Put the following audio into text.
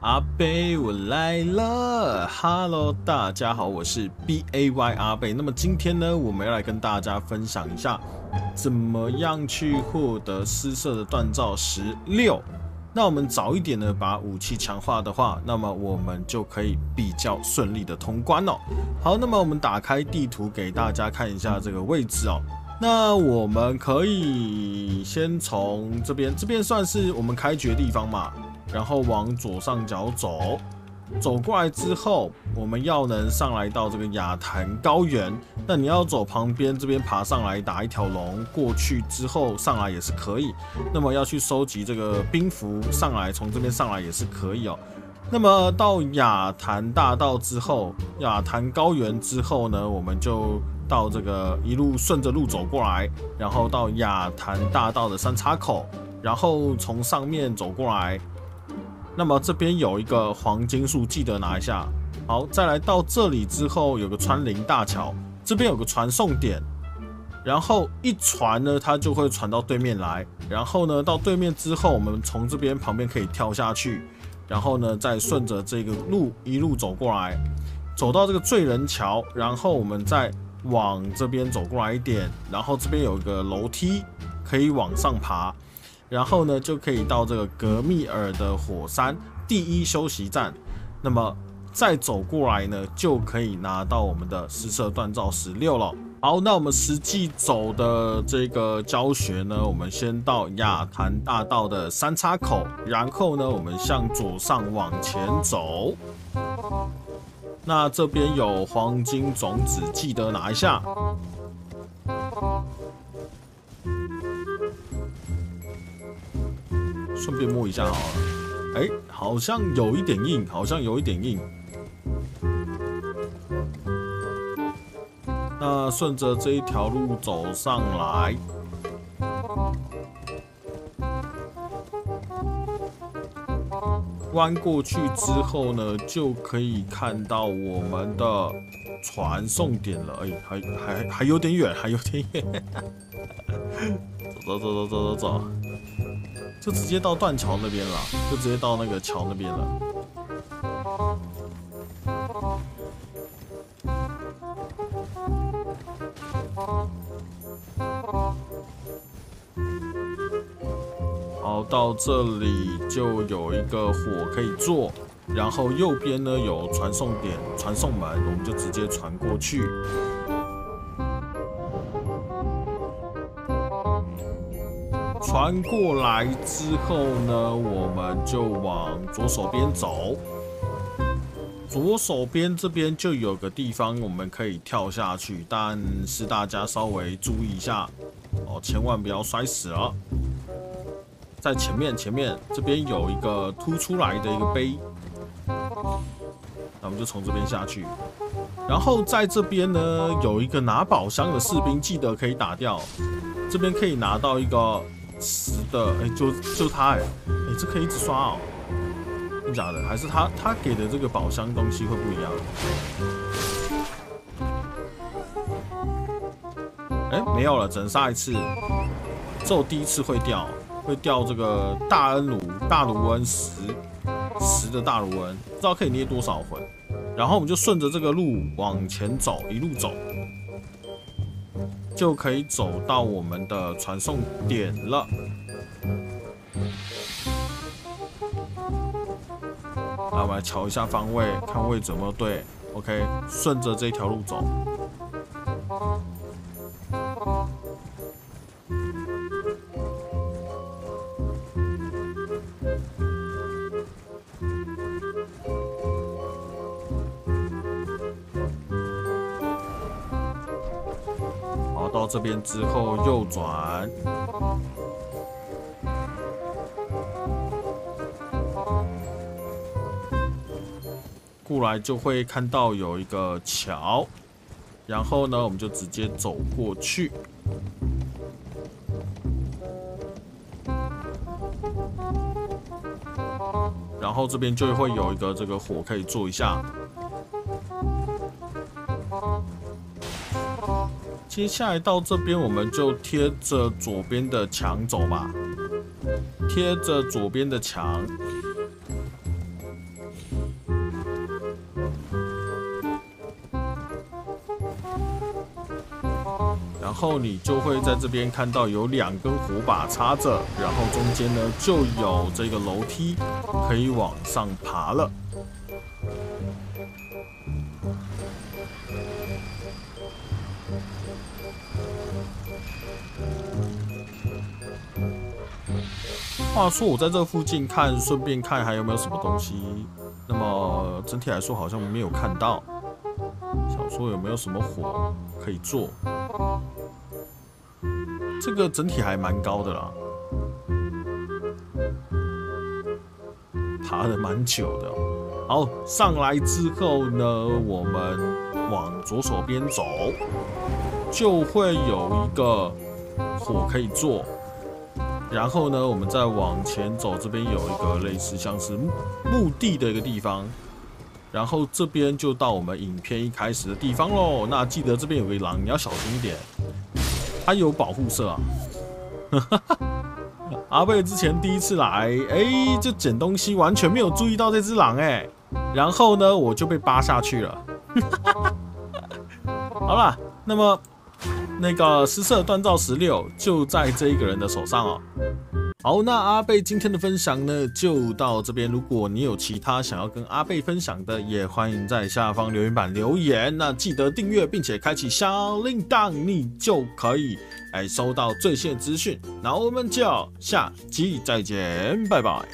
阿贝，我来了，Hello，大家好，我是 B A Y 阿贝。那么今天呢，我们要来跟大家分享一下，怎么样去获得失色的锻造十六。那我们早一点呢，把武器强化的话，那么我们就可以比较顺利的通关哦。好，那么我们打开地图给大家看一下这个位置哦。那我们可以先从这边，这边算是我们开局的地方嘛。然后往左上角走，走过来之后，我们要能上来到这个雅坛高原。那你要走旁边这边爬上来打一条龙过去之后上来也是可以。那么要去收集这个兵符上来，从这边上来也是可以哦。那么到雅坛大道之后，雅坛高原之后呢，我们就到这个一路顺着路走过来，然后到雅坛大道的三叉口，然后从上面走过来。那么这边有一个黄金树，记得拿一下。好，再来到这里之后，有个穿林大桥，这边有个传送点，然后一传呢，它就会传到对面来。然后呢，到对面之后，我们从这边旁边可以跳下去，然后呢，再顺着这个路一路走过来，走到这个醉人桥，然后我们再往这边走过来一点，然后这边有个楼梯可以往上爬。然后呢，就可以到这个格密尔的火山第一休息站。那么再走过来呢，就可以拿到我们的失色锻造十六了。好，那我们实际走的这个教学呢，我们先到亚坛大道的三叉口，然后呢，我们向左上往前走。那这边有黄金种子，记得拿一下。顺便摸一下好了，哎，好像有一点硬，好像有一点硬。那顺着这一条路走上来，弯过去之后呢，就可以看到我们的传送点了。哎，还还还有点远，还有点远。走走走走走走走。就直接到断桥那边了，就直接到那个桥那边了。到这里就有一个火可以做，然后右边呢有传送点、传送门，我们就直接传过去。传过来之后呢，我们就往左手边走。左手边这边就有个地方我们可以跳下去，但是大家稍微注意一下哦，千万不要摔死了。在前面前面这边有一个凸出来的一个碑，那我们就从这边下去。然后在这边呢有一个拿宝箱的士兵，记得可以打掉。这边可以拿到一个。十的，哎，就就他，哎，哎，这可以一直刷哦，真假的？还是他他给的这个宝箱东西会不一样？哎，没有了，只能杀一次，只有第一次会掉，会掉这个大恩炉大炉恩十十的大炉恩，不知道可以捏多少魂。然后我们就顺着这个路往前走，一路走。就可以走到我们的传送点了。来，我们来瞧一下方位，看位置有没有对。OK，顺着这条路走。到这边之后右转，过来就会看到有一个桥，然后呢，我们就直接走过去，然后这边就会有一个这个火可以做一下。接下来到这边我们就贴着左边的墙走吧。贴着左边的墙。然后你就会在这边看到有两根火把插着然后中间呢就有这个楼梯可以往上爬了。话说我在这附近看，顺便看还有没有什么东西。那么整体来说好像没有看到，想说有没有什么火可以做。这个整体还蛮高的啦，爬的蛮久的。好，上来之后呢，我们往左手边走，就会有一个火可以做。然后呢，我们再往前走，这边有一个类似像是墓墓地的一个地方。然后这边就到我们影片一开始的地方喽。那记得这边有个狼，你要小心一点。它有保护色啊！阿贝之前第一次来，哎，就捡东西，完全没有注意到这只狼，哎，然后呢，我就被扒下去了。好了，那么那个失色锻造十六就在这一个人的手上哦。好，那阿贝今天的分享呢，就到这边。如果你有其他想要跟阿贝分享的，也欢迎在下方留言板留言。那记得订阅并且开启小铃铛，你就可以哎收到最新资讯。那我们就下期再见，拜拜。